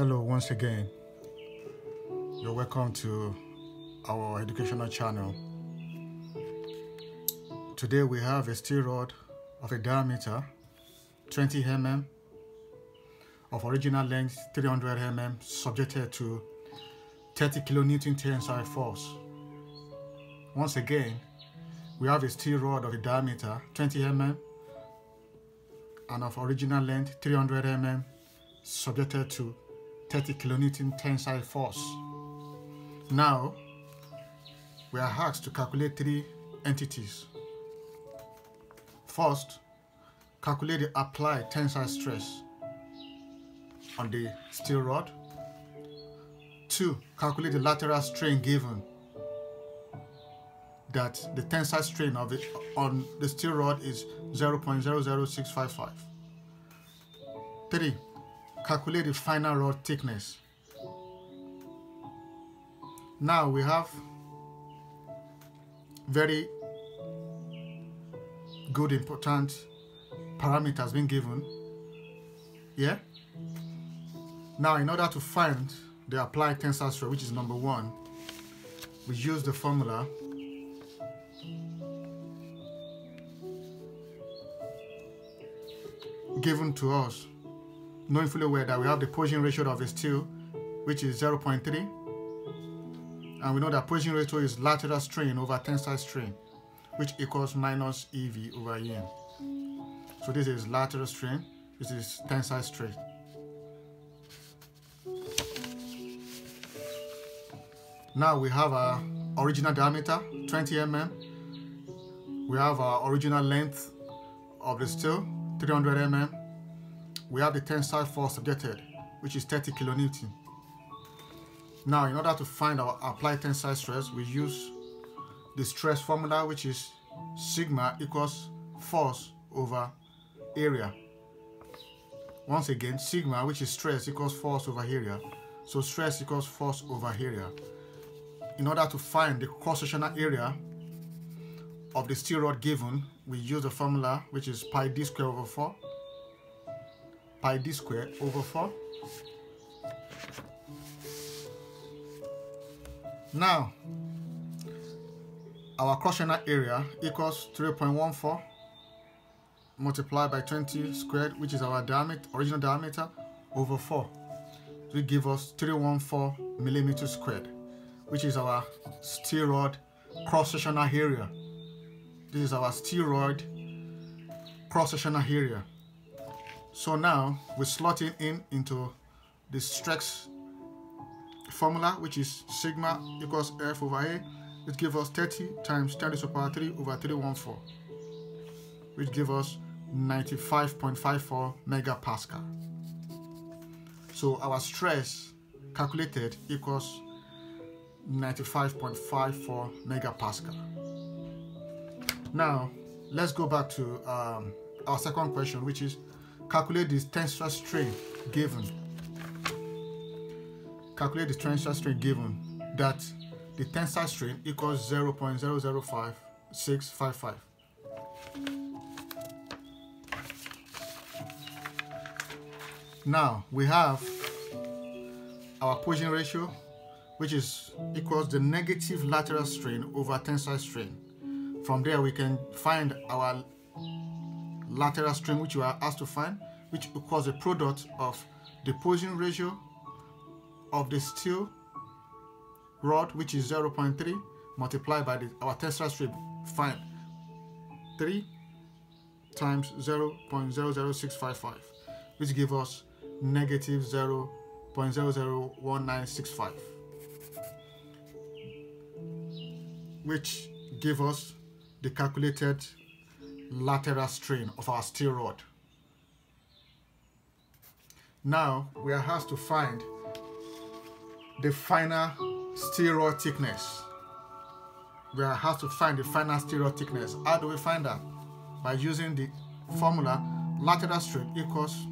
Hello, once again. You're welcome to our educational channel. Today we have a steel rod of a diameter 20 mm of original length 300 mm subjected to 30 kilonewton tensile force. Once again, we have a steel rod of a diameter 20 mm and of original length 300 mm subjected to 30 kilonewton tensile force. Now, we are asked to calculate three entities. First, calculate the applied tensile stress on the steel rod. Two, calculate the lateral strain given that the tensile strain of it on the steel rod is 0.00655. Three, calculate the final rod thickness. Now we have very good important parameters being given. Yeah? Now in order to find the applied tensile stress, which is number one, we use the formula given to us knowing fully well that we have the Poisson ratio of a steel, which is 0.3. And we know that Poisson ratio is lateral strain over tensile strain, which equals minus EV over EM. So this is lateral strain, this is tensile strain. Now we have our original diameter, 20 mm. We have our original length of the steel, 300 mm we have the tensile force subjected, which is 30 kilonewton. Now, in order to find our applied tensile stress, we use the stress formula, which is sigma equals force over area. Once again, sigma, which is stress, equals force over area. So stress equals force over area. In order to find the cross-sectional area of the steel rod given, we use the formula, which is pi d squared over 4 pi d squared over 4. Now, our cross-sectional area equals 3.14 multiplied by 20 squared, which is our diameter, original diameter, over 4. So it gives us 314 millimeters squared, which is our steel rod cross-sectional area. This is our steel rod cross-sectional area. So now we slot it in into the stress formula, which is sigma equals F over A, which gives us 30 times 10 to the power 3 over 314, which gives us 95.54 megapascal. So our stress calculated equals 95.54 megapascal. Now, let's go back to um, our second question, which is calculate the tensile strain given. Calculate the tensile strain given that the tensile strain equals 0.005655. Now we have our Poisson ratio, which is equals the negative lateral strain over tensile strain. From there, we can find our lateral strain which you are asked to find, which equals the product of the Poisson ratio of the steel rod, which is 0.3, multiplied by the, our tensile strain, find 3 times 0.00655, which gives us negative 0.001965, which give us the calculated lateral strain of our steel rod. Now we are asked to find the final steel rod thickness. We are asked to find the final steel rod thickness. How do we find that? By using the formula lateral strain equals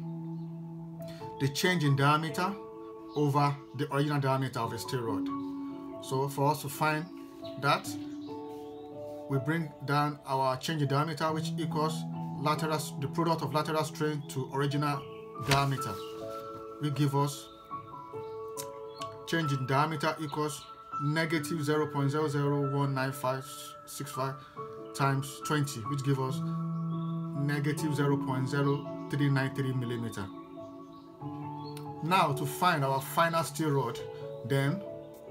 the change in diameter over the original diameter of a steel rod. So for us to find that, we bring down our change in diameter which equals lateral the product of lateral strain to original diameter we give us change in diameter equals negative 0.001965 times 20, which gives us negative 0.0393 millimeter. Now to find our final steel rod, then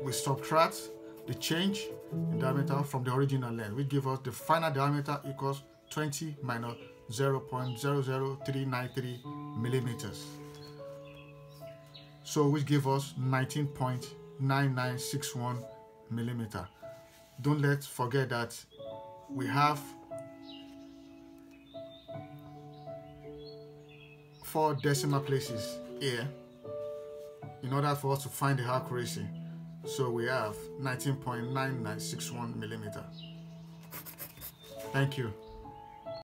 we subtract the change in diameter from the original length, which gives us the final diameter equals 20 minus 0.00393 millimeters. So which gives us 19.9961 millimeter. Don't let's forget that we have four decimal places here in order for us to find the accuracy. So we have 19.9961 millimeter. Thank you.